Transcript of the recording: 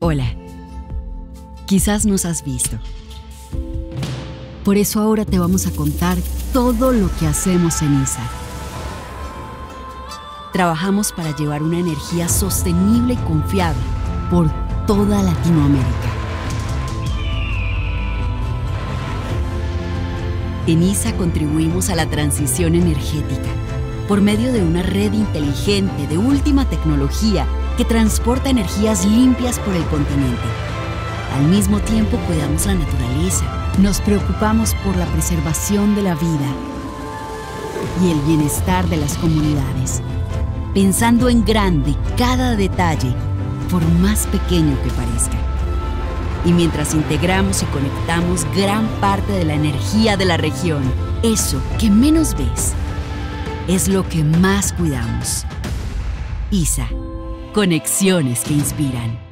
Hola. Quizás nos has visto. Por eso ahora te vamos a contar todo lo que hacemos en ISA. Trabajamos para llevar una energía sostenible y confiable por toda Latinoamérica. En ISA contribuimos a la transición energética por medio de una red inteligente de última tecnología que transporta energías limpias por el continente. Al mismo tiempo cuidamos la naturaleza, nos preocupamos por la preservación de la vida y el bienestar de las comunidades, pensando en grande cada detalle, por más pequeño que parezca. Y mientras integramos y conectamos gran parte de la energía de la región, eso que menos ves es lo que más cuidamos. ISA Conexiones que inspiran.